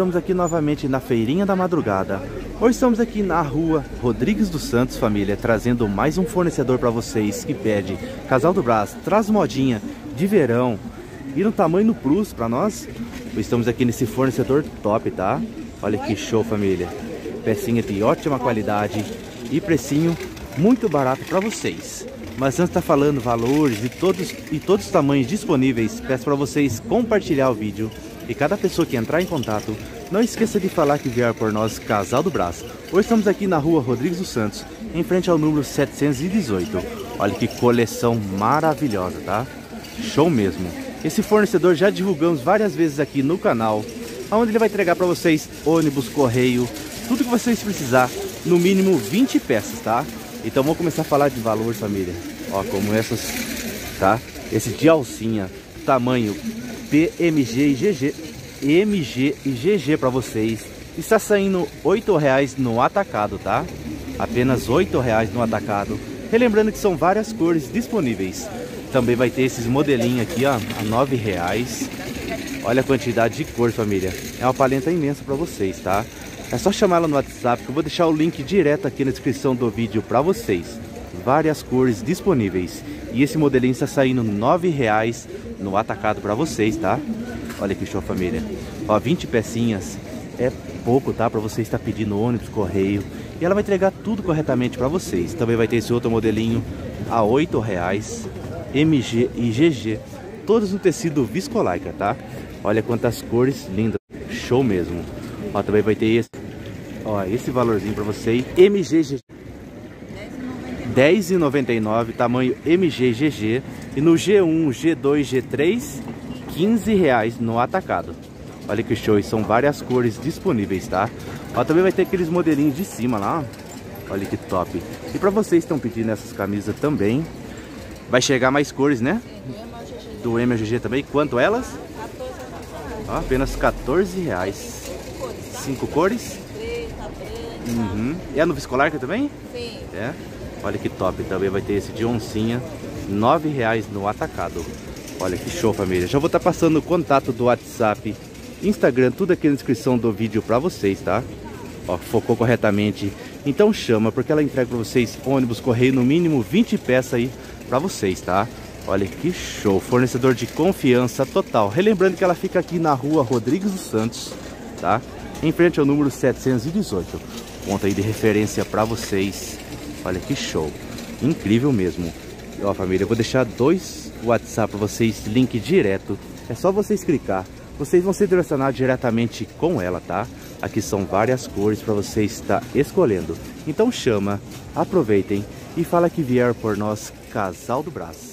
estamos aqui novamente na Feirinha da Madrugada. Hoje estamos aqui na rua Rodrigues dos Santos, família, trazendo mais um fornecedor para vocês que pede Casal do Brás, traz modinha de verão e no tamanho plus para nós. Estamos aqui nesse fornecedor top, tá? Olha que show, família. Pecinha de ótima qualidade e precinho muito barato para vocês. Mas antes de estar tá falando valores e todos, e todos os tamanhos disponíveis, peço para vocês compartilhar o vídeo. E cada pessoa que entrar em contato, não esqueça de falar que vier por nós Casal do Braço. Hoje estamos aqui na rua Rodrigues dos Santos, em frente ao número 718. Olha que coleção maravilhosa, tá? Show mesmo. Esse fornecedor já divulgamos várias vezes aqui no canal, onde ele vai entregar para vocês ônibus, correio, tudo que vocês precisar, no mínimo 20 peças, tá? Então vamos começar a falar de valor, família. Ó, como essas, tá? Esse de alcinha, tamanho PMG e GG, MG e GG para vocês. Está saindo R$ reais no atacado, tá? Apenas R$ reais no atacado. Relembrando que são várias cores disponíveis. Também vai ter esses modelinhos aqui, ó, a R$ reais. Olha a quantidade de cor, família. É uma paleta imensa para vocês, tá? É só chamar ela no WhatsApp que eu vou deixar o link direto aqui na descrição do vídeo para vocês. Várias cores disponíveis. E esse modelinho está saindo R$ reais no atacado para vocês, tá? Olha que show família. Ó, 20 pecinhas é pouco, tá? Para você estar pedindo ônibus, correio. E ela vai entregar tudo corretamente para vocês. Também vai ter esse outro modelinho a R$ reais, MG e GG. Todos no tecido viscolaika, tá? Olha quantas cores lindas. Show mesmo. Ó, também vai ter esse Ó, esse valorzinho para você MGG. R$10,99, tamanho MGGG. E no G1, G2, G3, 15 reais no atacado. Olha que show, e são várias cores disponíveis, tá? Ó, também vai ter aqueles modelinhos de cima lá, Olha que top. E para vocês que estão pedindo essas camisas também, vai chegar mais cores, né? Do MGG também. Quanto elas? Ó, apenas 14 reais. Cinco cores? Uhum. E é no Viscolarca também? Sim. É? Olha que top. Também vai ter esse de oncinha. R$ reais no atacado. Olha que show, família. Já vou estar tá passando o contato do WhatsApp, Instagram, tudo aqui na descrição do vídeo para vocês, tá? Ó, focou corretamente. Então chama, porque ela entrega para vocês ônibus, correio, no mínimo 20 peças aí para vocês, tá? Olha que show, fornecedor de confiança total. Relembrando que ela fica aqui na rua Rodrigues dos Santos, tá? Em frente ao número 718 ponto aí de referência para vocês. Olha que show. Incrível mesmo. Ó, família, eu vou deixar dois WhatsApp para vocês, link direto. É só vocês clicar. Vocês vão ser direcionados diretamente com ela, tá? Aqui são várias cores para você estar escolhendo. Então chama, aproveitem e fala que vier por nós, Casal do Braço.